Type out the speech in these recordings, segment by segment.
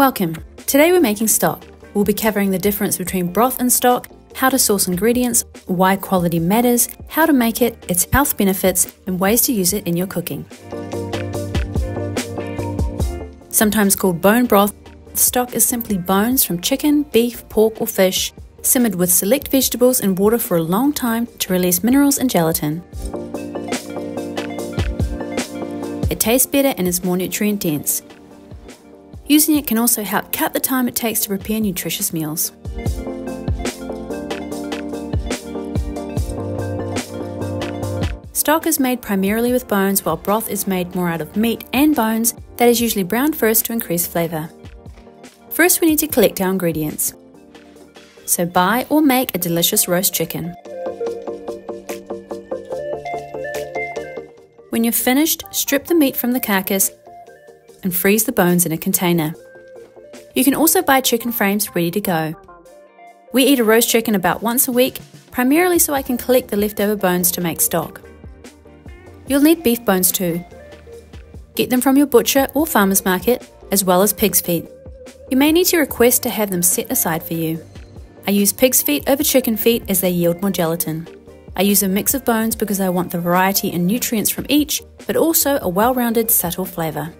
Welcome. Today we're making stock. We'll be covering the difference between broth and stock, how to source ingredients, why quality matters, how to make it, its health benefits, and ways to use it in your cooking. Sometimes called bone broth, stock is simply bones from chicken, beef, pork, or fish, simmered with select vegetables and water for a long time to release minerals and gelatin. It tastes better and is more nutrient dense. Using it can also help cut the time it takes to prepare nutritious meals. Stock is made primarily with bones, while broth is made more out of meat and bones that is usually browned first to increase flavour. First, we need to collect our ingredients. So, buy or make a delicious roast chicken. When you're finished, strip the meat from the carcass and freeze the bones in a container. You can also buy chicken frames ready to go. We eat a roast chicken about once a week, primarily so I can collect the leftover bones to make stock. You'll need beef bones too. Get them from your butcher or farmer's market, as well as pig's feet. You may need to request to have them set aside for you. I use pig's feet over chicken feet as they yield more gelatin. I use a mix of bones because I want the variety and nutrients from each, but also a well rounded, subtle flavour.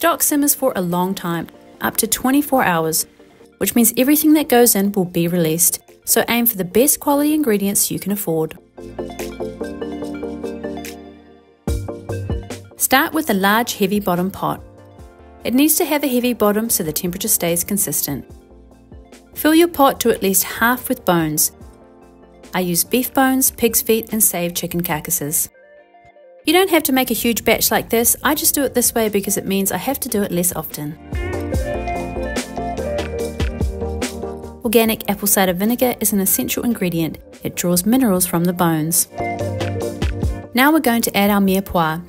Stock simmers for a long time, up to 24 hours, which means everything that goes in will be released, so aim for the best quality ingredients you can afford. Start with a large heavy bottom pot. It needs to have a heavy bottom so the temperature stays consistent. Fill your pot to at least half with bones. I use beef bones, pig's feet, and saved chicken carcasses. You don't have to make a huge batch like this, I just do it this way because it means I have to do it less often. Organic apple cider vinegar is an essential ingredient. It draws minerals from the bones. Now we're going to add our mirepoix,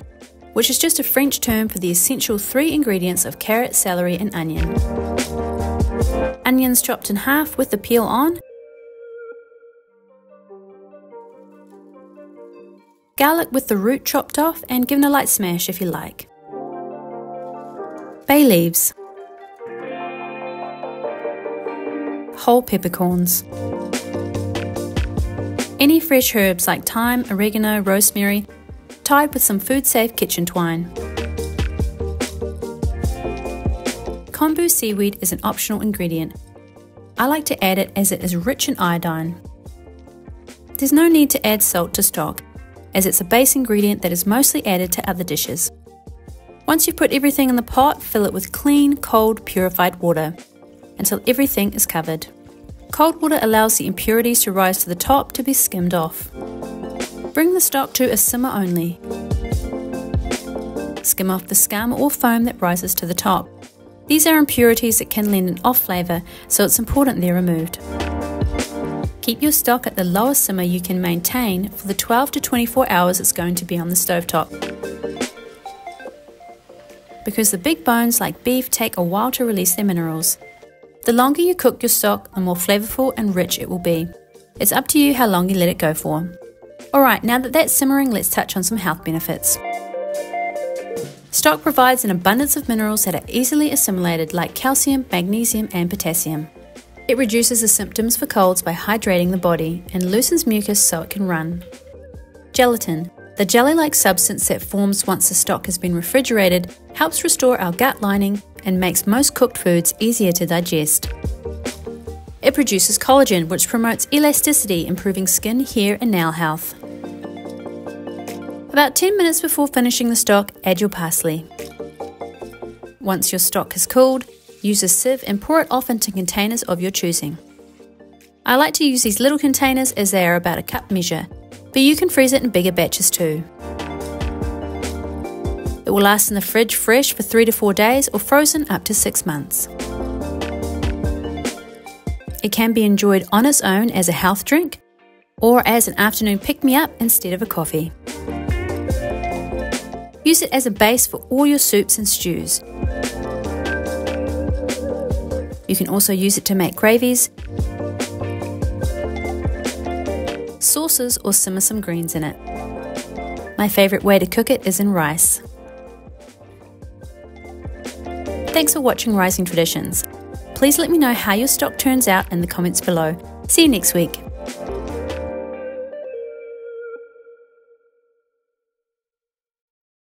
which is just a French term for the essential three ingredients of carrot, celery, and onion. Onions chopped in half with the peel on, garlic with the root chopped off and given a light smash if you like. Bay leaves, whole peppercorns, any fresh herbs like thyme, oregano, rosemary, tied with some food safe kitchen twine. Kombu seaweed is an optional ingredient. I like to add it as it is rich in iodine. There's no need to add salt to stock, as it's a base ingredient that is mostly added to other dishes. Once you've put everything in the pot, fill it with clean, cold, purified water until everything is covered. Cold water allows the impurities to rise to the top to be skimmed off. Bring the stock to a simmer only. Skim off the scum or foam that rises to the top. These are impurities that can lend an off flavour, so it's important they're removed. Keep your stock at the lowest simmer you can maintain for the 12 to 24 hours it's going to be on the stovetop. Because the big bones like beef take a while to release their minerals. The longer you cook your stock, the more flavourful and rich it will be. It's up to you how long you let it go for. Alright, now that that's simmering, let's touch on some health benefits. Stock provides an abundance of minerals that are easily assimilated, like calcium, magnesium, and potassium. It reduces the symptoms for colds by hydrating the body and loosens mucus so it can run. Gelatin, the jelly like substance that forms once the stock has been refrigerated, helps restore our gut lining and makes most cooked foods easier to digest. It produces collagen, which promotes elasticity, improving skin, hair, and nail health. About 10 minutes before finishing the stock, add your parsley. Once your stock has cooled, Use a sieve and pour it off into containers of your choosing. I like to use these little containers as they are about a cup measure, but you can freeze it in bigger batches too. It will last in the fridge fresh for 3 to 4 days or frozen up to 6 months. It can be enjoyed on its own as a health drink or as an afternoon pick me up instead of a coffee. Use it as a base for all your soups and stews. You can also use it to make gravies, sauces, or simmer some greens in it. My favourite way to cook it is in rice. Thanks for watching Rising Traditions. Please let me know how your stock turns out in the comments below. See you next week.